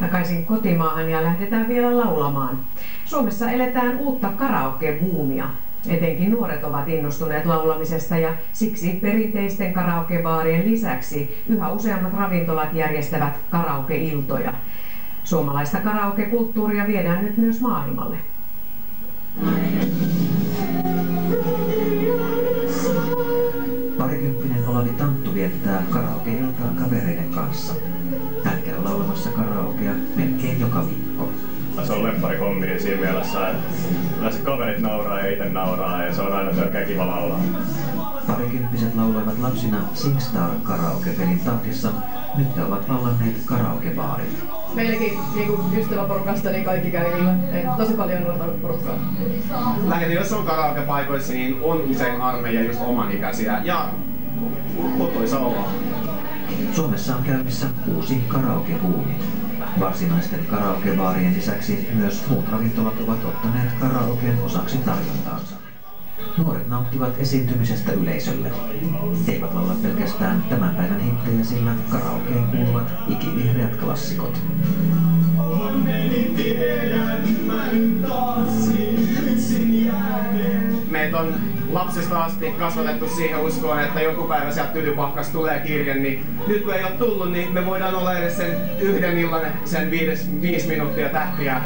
takaisin kotimaahan ja lähdetään vielä laulamaan. Suomessa eletään uutta karaoke-buumia. Etenkin nuoret ovat innostuneet laulamisesta ja siksi perinteisten karaokebaarien lisäksi yhä useammat ravintolat järjestävät karaokeiltoja. Suomalaista karaokekulttuuria viedään nyt myös maailmalle. Parikymppinen Se hommi siinä mielessä, että yleensä kaverit nauraa ja itse nauraa ja se on aina törkeä kiva laulaa. Parikymppiset lauloivat lapsina SingStar karaoke-pelin tahdissa. Nyt he ovat vallanneet karaokebaarit. Meilläkin niinku ystäväporukasta niin kaikki käy kyllä. Ei, tosi paljon nuorta porukkaa. Lähinnä jos on karaokepaikoissa, niin on usein armeija just omanikäisiä ja kotoisa olla. Suomessa on käynnissä uusi karaokebuumi. Varsinaisten karaokebaarien lisäksi myös muut ravintolat ovat ottaneet karaokeen osaksi tarjontaansa. Nuoret nauttivat esiintymisestä yleisölle. He eivät laula pelkästään tämän päivän hittejä, sillä karaokeen kuuluvat ikivihreät klassikot. Meitä on lapsesta asti kasvatettu siihen uskoon, että joku päivä sieltä tylypahkas tulee kirje, niin nyt kun ei ole tullut, niin me voidaan olla edes sen yhden illan, sen viides, viisi minuuttia tähtiä.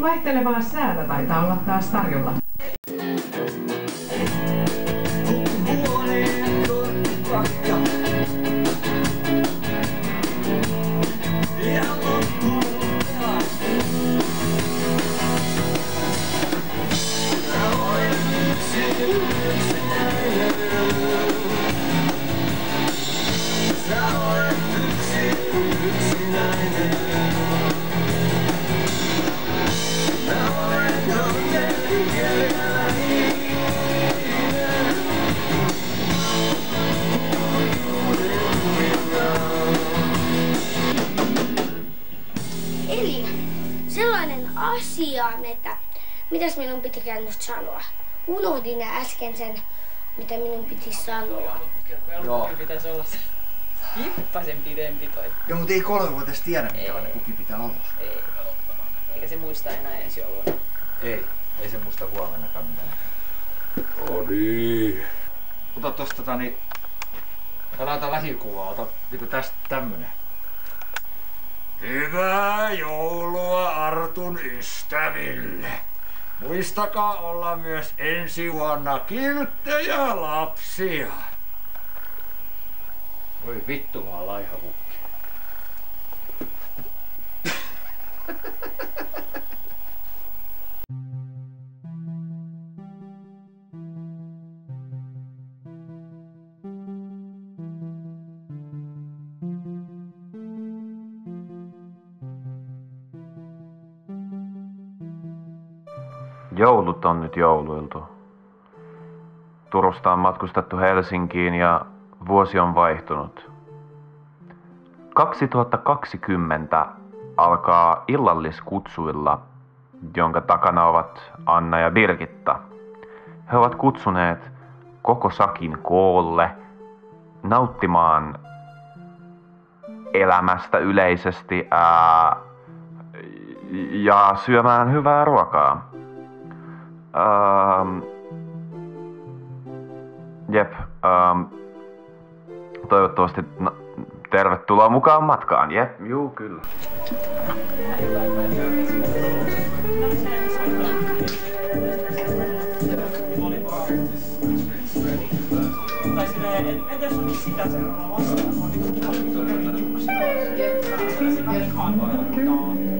Vaihtelevaa säätä taitaa olla taas tarjolla. Eli sellainen asia, että mitäs minun pitikään nyt sanoa. Unohdin äsken sen, mitä minun piti sanoa. Joo. Pitäisi olla se hippasen pidempi toi. Joo, mutta ei kolme vuotta tiedä, minkälainen kuki pitää olla. Ei. Eikä se muista enää ensi jouluna. Ei, ei se muista huomennakaan mitään. No niin. Ota tosta tota niin... Älä ota lähikuvaa, ota niinku tästä tämmönen. Hyvää joulua Artun ystäville. Muistakaa olla myös ensi vuonna kilttejä lapsia. Voi vittu, mä oon laiha Joulut on nyt jouluiltu. Turusta on matkustettu Helsinkiin ja vuosi on vaihtunut. 2020 alkaa illalliskutsuilla, jonka takana ovat Anna ja Birgitta. He ovat kutsuneet koko sakin koolle nauttimaan elämästä yleisesti ää, ja syömään hyvää ruokaa. Ähm, jep. Ähm, toivottavasti no, tervetuloa mukaan matkaan. Jep, juu kyllä. Silleen,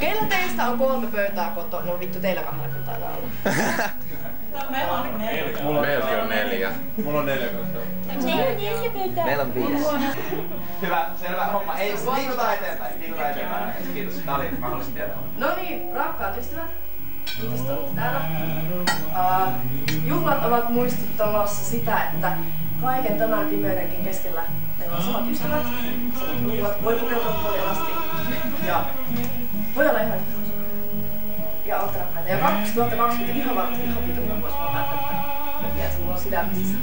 Keillä teistä on kolme pöytää kotona? No vittu, teillä kahdella kun taitaa olla. Meillä on neljä. Meilläkin on neljä. Mulla on neljä kanssa. Meillä on viisi. Hyvä, selvä homma. Ei, liikutaan eteenpäin. Liikutaan eteenpäin. Kiitos. Tää oli, mä haluaisin tietää. No niin, rakkaat ystävät. Kiitos, että olette täällä. Uh, juhlat ovat muistuttamassa sitä, että kaiken tämän pimeydenkin keskellä meillä on samat ystävät, samat juhlat, voi pukeutua poljalasti ja voi olla ihan yhtä hauskaa. Ja olette rakkaita. Ja 2020 ihan varmasti ihan vitun vuosi, mä päätän, että mä tiedän, että mulla on sydämessä.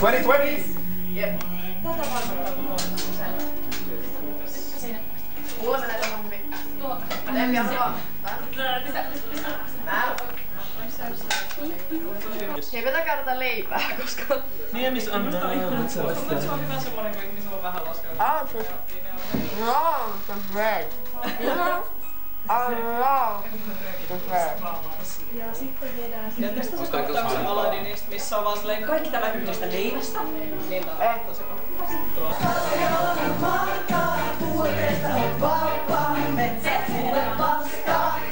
2020! Jep. Tätä varmaan kun mulla on selvä. Mulla menee ihan hyvin. Lempi haluaa. Mä. Hei, vetäkää tätä leipää, koska... Niin, missä on uh, sellaista. Se on hyvä semmonen kaikki, missä on vähän laskea. Oh, just wrong the bread. You know? The bread. Ja sitten viedään Ja tästä on kohtauksen Aladdinista, missä on vaan silleen kaikki tämä yhdestä leivästä. Niin tää on tosi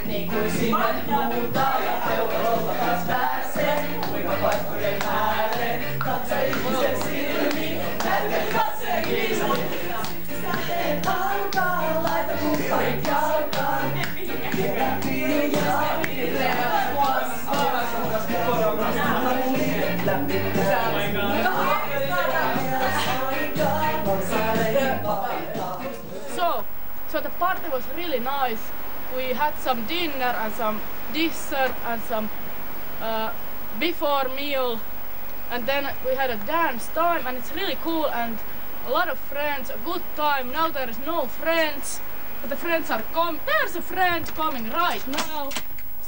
Niin kuin sinne huutaa ja peukalolla taas pääsee. Kuinka paikkojen ääreen katse ihmisen silmiin. Näytät katseen kiinni. So, so the party was really nice. We had some dinner and some dessert and some uh, before meal, and then we had a dance time, and it's really cool and a lot of friends, a good time. Now there is no friends, but the friends are coming. There's a friend coming right now.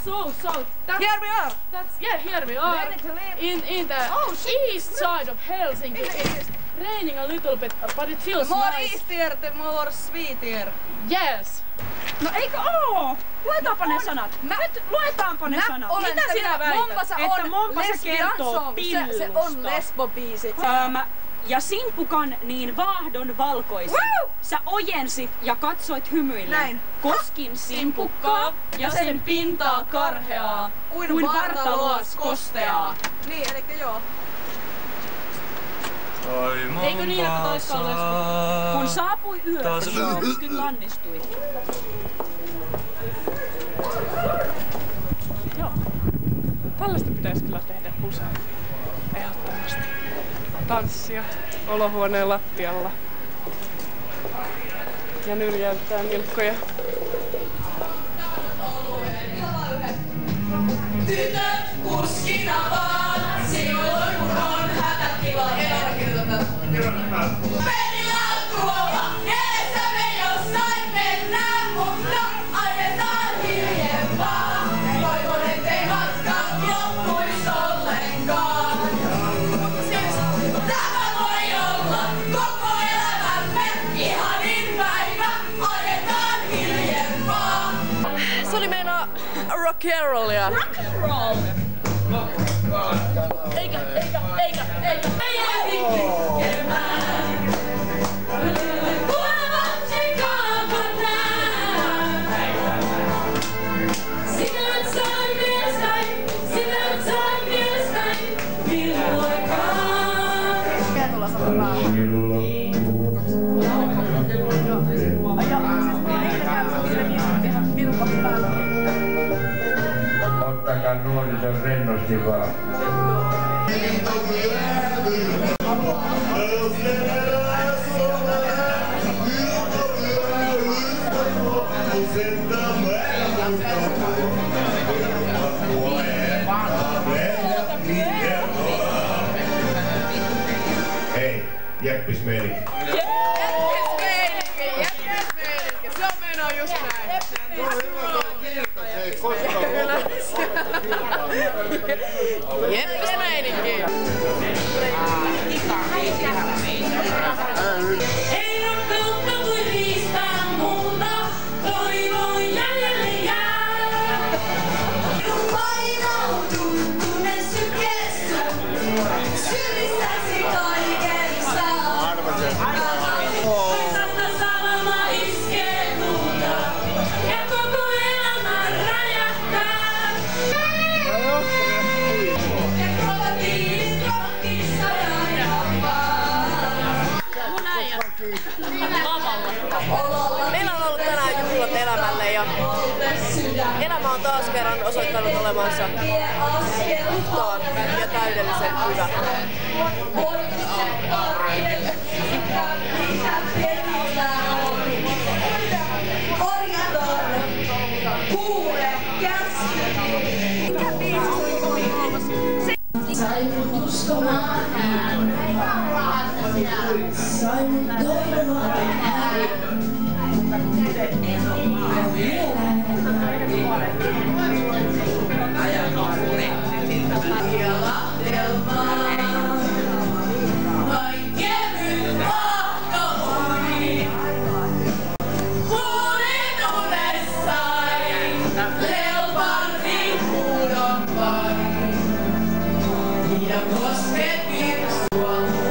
So, so that's, Here we are. That's yeah, here we are Ready to leave? in in the Oh, east side of Helsinki. In the It's raining a little bit, but it feels The more nice. eastier, the more sweetier. Yes. No eikö oo? Luetaanpa ne sanat. Mä, Nyt luetaanpa ne mä sanat. olen Mitä sinä väität? Mombasa että on Mombasa lesbian kertoo song. Se, se on pillusta. lesbobiisi. Ähm, ja simpukan niin vaahdon valkoisen. Woo! Sä ojensit ja katsoit hymyillen. Näin. Koskin simpukkaa ja sen pintaa karheaa. Kuin Kuin vartaloas kosteaa. Niin, eli joo. Eikö niin, että lesbo? Kun saapui yö, Taas- Koskin lannistui. Joo. Tällaista pitäisi kyllä tehdä usein. Ehdottomasti. Tanssia olohuoneen lattialla. Ja nyrjäyttää nilkkoja. Tytöt kuskina vaan, oli meinaa rock and rollia. Rock and roll. Eikä, eikä, eikä, eikä. Mikä tulla sanoa Ottakaa nuorison rennosti vaan. Hei, jeppis meininki. Se on meinaa just näin. Jättismeininki. Ei Jättesmejning! Mm. Puhtaan ja täydellisen hyvä. Я просто перестал.